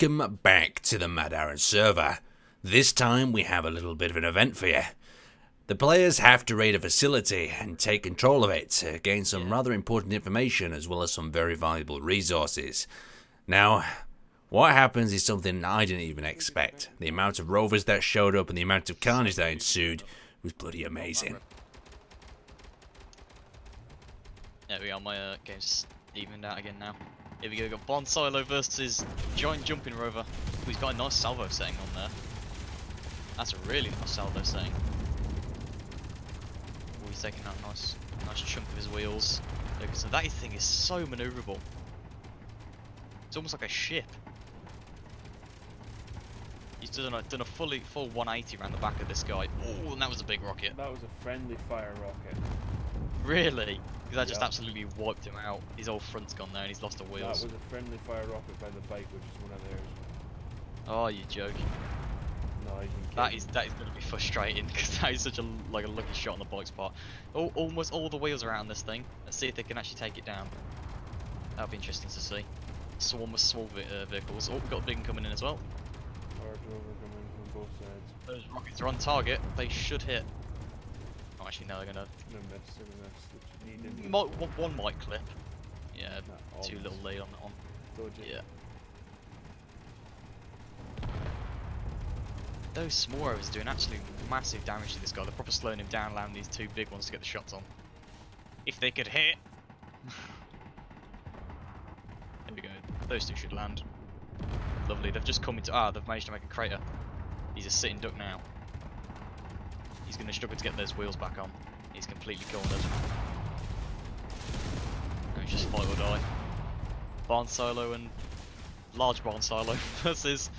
Welcome back to the Mad Aaron server. This time we have a little bit of an event for you. The players have to raid a facility and take control of it to gain some rather important information as well as some very valuable resources. Now, what happens is something I didn't even expect. The amount of rovers that showed up and the amount of carnage that ensued was bloody amazing. There we are, my uh, game's evened out again now. Here we go, we've got Bond Silo versus Giant Jumping Rover. Ooh, he's got a nice salvo setting on there. That's a really nice salvo setting. Ooh, he's taking a nice, nice chunk of his wheels. Look, so that thing is so maneuverable. It's almost like a ship. He's done a, done a fully full 180 around the back of this guy. Oh, and that was a big rocket. That was a friendly fire rocket. Really? Because that just Yeah. absolutely wiped him out. His whole front's gone there and he's lost the That was a friendly fire rocket by the bike, which is one of theirs. Oh, you joke. No, That is that is going to be frustrating because that is such a like a lucky shot on the bike's part. Al almost all the wheels are out on this thing. Let's see if they can actually take it down. That'll be interesting to see. Swarm of small uh, vehicles. Oh, we've got a big one coming in as well. Large coming from both sides. Those rockets are on target. They should hit. Oh, actually, no, they're gonna. No miss, no miss. Which you need in Might, one, one might clip. Yeah, all too little lay on that one. Dodgy. Yeah. Those small are doing absolute massive damage to this guy. They're probably slowing him down, allowing these two big ones to get the shots on. If they could hit. there we go. Those two should land. Lovely. They've just come into. Ah, they've managed to make a crater. He's a sitting duck now. He's going to struggle to get those wheels back on. He's completely cornered. And just fight or die. Barn silo and large barn silo versus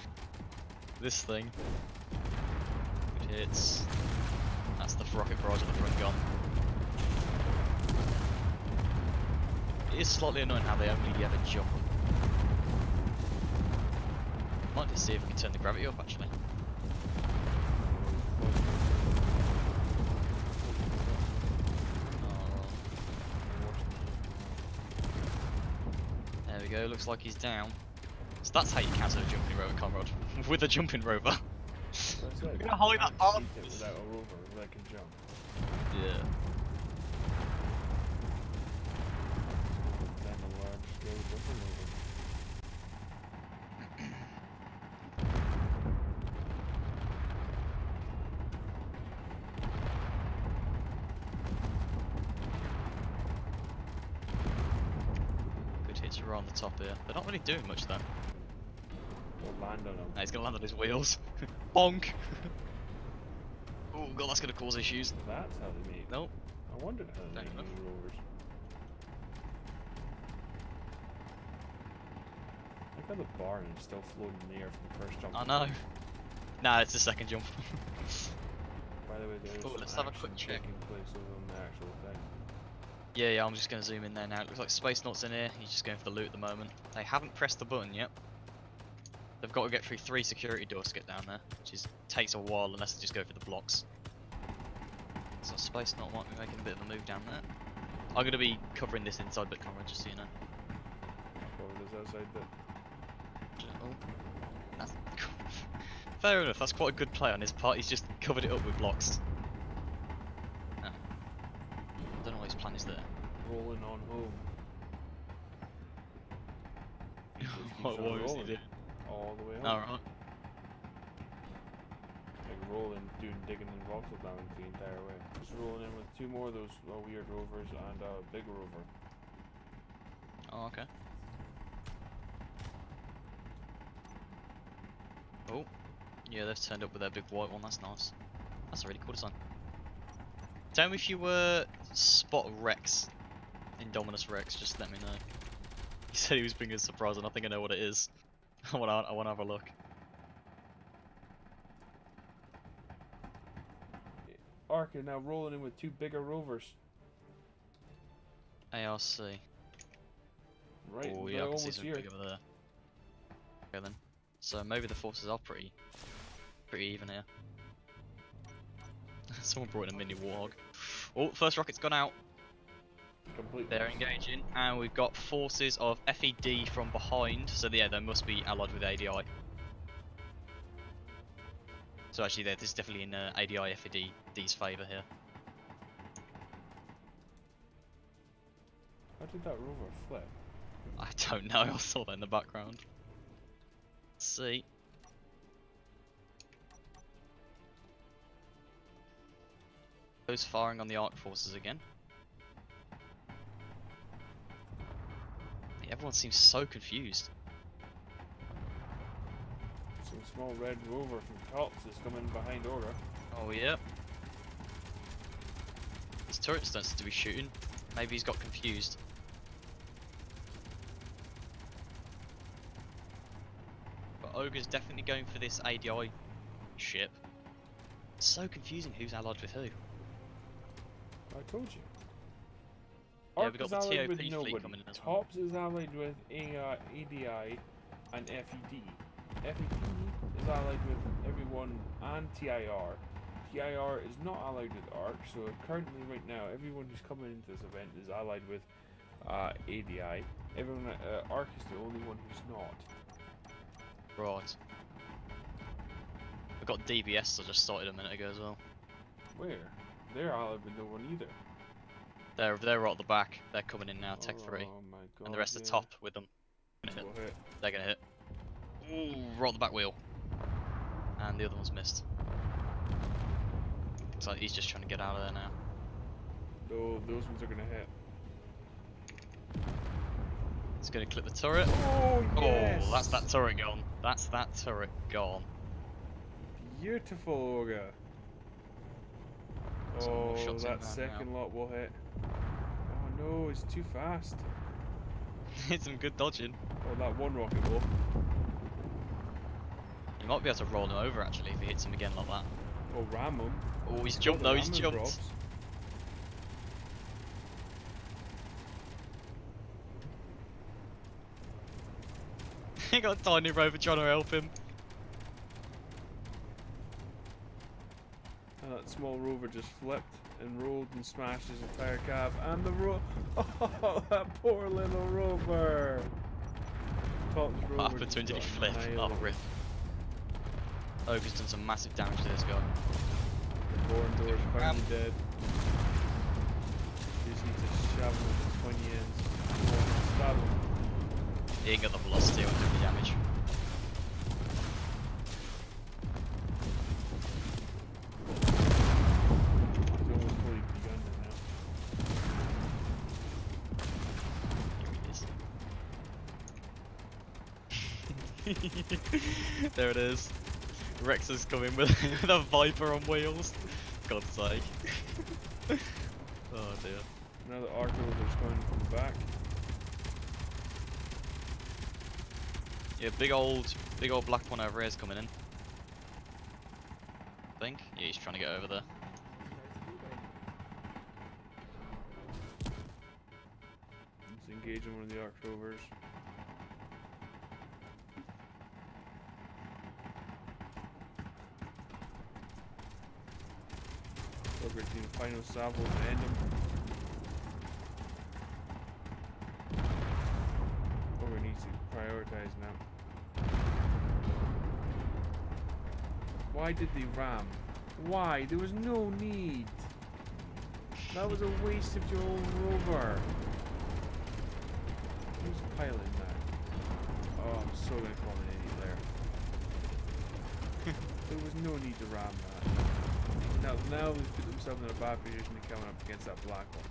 this thing. Good hits. That's the rocket barrage at the front gun. It is slightly annoying how they only ever jump. Might just see if we can turn the gravity up actually. Go, looks like he's down. So that's how you cancel a jumping rover, comrade. With a jumping rover. That's it. We're gonna hold that arm. Without a rover that can jump. Yeah. Then a large scale jumper rover. Are on the top here. They're not really doing much though. Or land on them. Nah, he's gonna land on his wheels. Bonk! oh god, that's gonna cause issues. That's how they make. Nope. I wondered how they Fair make enough. these rovers. Look at the bar and still floating in the air from the first jump. I know. Nah, it's the second jump. By the way, there's Oh, let's have a quick check. taking place over on the actual thing. Yeah, yeah, I'm just gonna zoom in there now. It looks like Space Naut's in here. He's just going for the loot at the moment. They haven't pressed the button yet. They've got to get through three security doors to get down there, which is takes a while unless they just go for the blocks. So Space Naut might be making a bit of a move down there. I'm gonna be covering this inside bit camera just so you know. Outside bit. Oh, fair enough. That's quite a good play on his part. He's just covered it up with blocks. Oh. I don't know what his plan is there. Rolling on home. He just keeps what was he doing? All the way home. Alright. Like rolling, doing digging and voxel damage the entire way. Just rolling in with two more of those uh, weird rovers and a big rover. Oh, okay. Oh, yeah, they've turned up with their big white one. That's nice. That's a really cool design. Tell me if you uh, spot Rex, Indominus Rex. Just let me know. He said he was bringing a surprise, and I think I know what it is. I want to. I want to have a look. Arca now rolling in with two bigger rovers. ARC. Right, oh yeah, I can see almost something here. big over there. Okay then. So maybe the forces are pretty, pretty even here. Someone brought in a mini Warthog. Oh, first rocket's gone out. completely. They're engaging, and we've got forces of FED from behind. So yeah, they must be allied with ADI. So actually, there- this is definitely in uh, ADI FED's favour here. How did that rover flip? I don't know. I saw that in the background. Let's see. Those firing on the Arc forces again. Everyone seems so confused. Some small red rover from Tops is coming behind Aura. Oh yeah. His turrets don't seem to be shooting. Maybe he's got confused. But Ogre's definitely going for this ADI ship. It's so confusing who's allied with who. I told you. Yeah, we got is the allied with nobody. coming in as well. Tops is allied with AI, ADI and FED. FED is allied with everyone and TIR. TIR is not allied with ARC, so currently right now everyone who's coming into this event is allied with uh, ADI. Everyone, uh, ARC is the only one who's not. Right. We've got DBS that just started a minute ago as well. Where? They're allied with no one either. They're they're right at the back. They're coming in now, Tech 3. Oh my god. and the rest yeah. are top with them. Gonna hit. Hit. They're gonna hit. Ooh, right at the back wheel. And the other one's missed. Looks like he's just trying to get out of there now. Oh, those ones are gonna hit. He's gonna clip the turret. Oh, oh yes! Oh, that's that turret gone. That's that turret gone. Beautiful, Olga. Oh, that second lot will hit. Oh no, it's too fast. Hit some good dodging. Oh, that one rocket will. You might be able to roll him over actually if he hits him again like that. Oh, ram him. Oh, he's jumped though, he's jumped. Robs. he got a tiny rover trying to help him. That small rover just flipped and rolled and smashed his entire cab. And the ro- Oh, that poor little rover. Top's rover What happened to him? Did he flip? Oh, rip. Oh, Ogre's done some massive damage to this guy. The Born door's finally dead. Just need to shove him with the 20 ends. Oh, Stab him. He ain't got the velocity or do any damage. there it is. Rex is coming with, the Viper on wheels. God's sake. oh dear. Now the arc rover's going from the back. Yeah, big old, big old black one over here is coming in. I think. Yeah, he's trying to get over there. He's engaging one of the arc rovers. Ogre team final salvo to end him. Oh, Ogre needs to prioritize now. Why did they ram? Why? There was no need. That was a waste of your own rover. Who's piloting that? Oh, I'm so gonna call an idiot there. there was no need to ram that. Now, now they've put themselves in a bad position to coming up against that black one.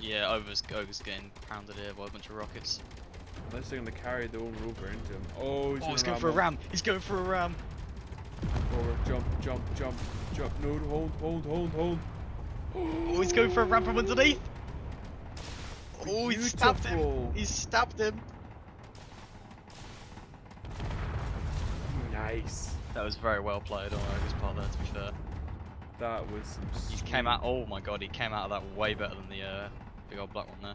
Yeah, Ogre's, Ogre's getting pounded here by a bunch of rockets. Unless they're gonna carry their own rover into him. Oh, he's, Oh, he's gonna for a ram! He's going for a ram! Over, jump, jump, jump, jump. No, hold, hold, hold, hold. Oh, he's going for a ram from underneath! Oh, he stabbed him! He stabbed him! Nice. That was very well played on Ogre's part there, to be fair. That was some. He came out, oh my god, he came out of that way better than the uh, big old black one there.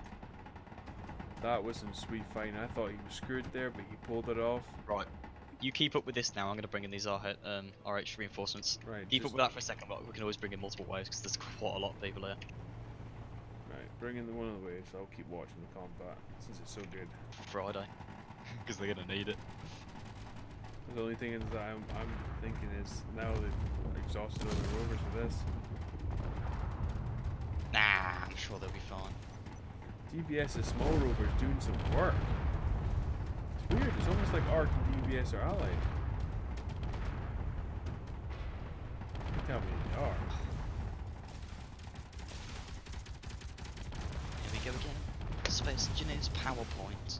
That was some sweet fighting. I thought he was screwed there, but he pulled it off. Right. You keep up with this now, I'm going to bring in these RH, um, RH reinforcements. Right. Keep up with that for a second, but we can always bring in multiple waves because there's quite a lot of people here. Right. bringing the one away, so I'll keep watching the combat since it's so good. Friday. Because they're gonna need it. The only thing is that I'm, I'm thinking is now they've exhausted all the rovers for this. Nah, I'm sure they'll be fine. DBS's small rovers doing some work. It's weird. It's almost like Ark and DBS are allied. You Tell me they are. Here we go again. Space Engineers PowerPoint.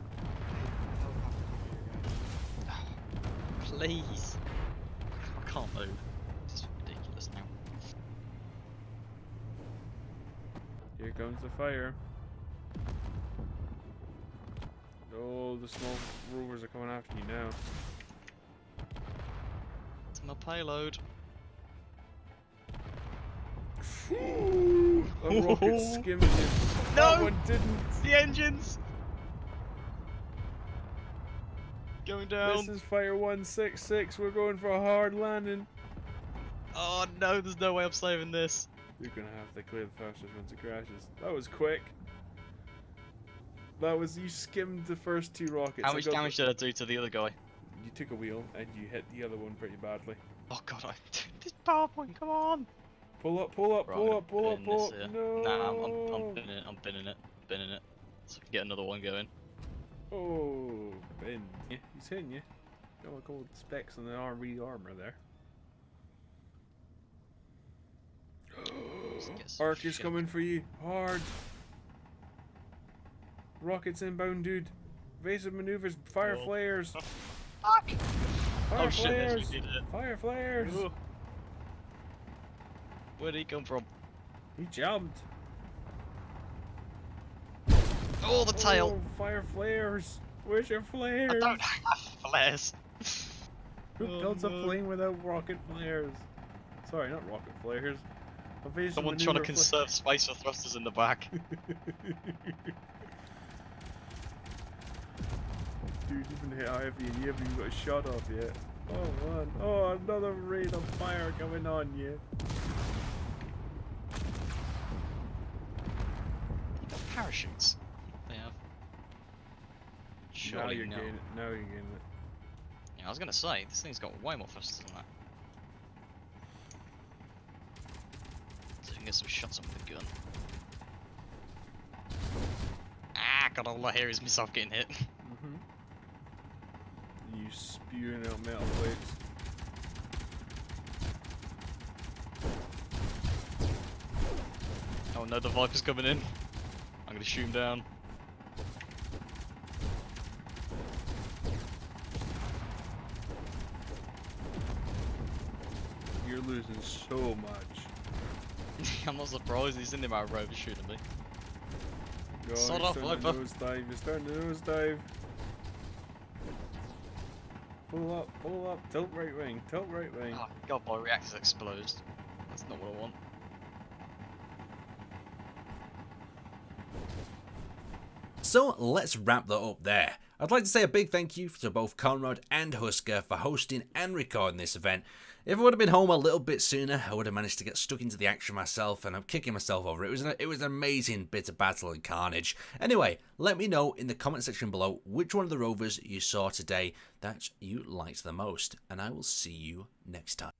Please. I can't move. This is ridiculous now. Here comes the fire. Oh, the small rovers are coming after you now. It's my payload. A rocket skimmed it. That No! one didn't. The engines! Going down. This is Fire 166. We're going for a hard landing. Oh no, there's no way I'm saving this. You're gonna have to clear the fastest once it crashes. That was quick. That was you skimmed the first two rockets. How much damage the- did I do to the other guy? You took a wheel and you hit the other one pretty badly. Oh god, I this PowerPoint, come on! Pull up, pull up, Right, pull I'm up, pull up, pull up. No. Nah, I'm, I'm, I'm binning it, I'm binning it, binning it. So I can get another one going. Oh, Ben. Yeah, he's hitting you. Got a couple specs on the RV armor there. Just get some Ark is coming for you. Hard. Rockets inbound, dude. Evasive maneuvers, fire Oh. flares. Fuck! Fire Oh flares. actually did. Fire flares. Ooh. Where did he come from? He jumped. Oh, the tail! Oh, fire flares. Where's your flares? I don't have flares. Who Oh, builds no. a plane without rocket flares? Sorry, not rocket flares. Evasive Someone trying to conserve space for thrusters in the back. Dude, you've been hit heavy and you haven't even got a shot off yet. Oh man. Oh, another raid of fire coming on you. Parachutes. They have. now you're no. getting it. Now you're getting it. Yeah, I was gonna say, this thing's got way more thrusters than that. So you can get some shots on the gun. Ah, God, all I hear is myself getting hit. Mm-hmm. You spewing out metal plates. Oh no, the Viper's coming in. I'm gonna shoot him down. You're losing so much. I'm not surprised he's in the amount of rover shooting me. Go, Sod you're off, starting to Viper. nosedive. You're starting to nosedive. Pull up, pull up. Tilt right wing, tilt right wing. Oh god, my reactor's exploded. That's not what I want. So let's wrap that up there. I'd like to say a big thank you to both Conrad and Husker for hosting and recording this event. If I would have been home a little bit sooner, I would have managed to get stuck into the action myself, and I'm kicking myself over. It was an, it was an amazing bit of battle and carnage. Anyway, let me know in the comment section below which one of the rovers you saw today that you liked the most, and I will see you next time.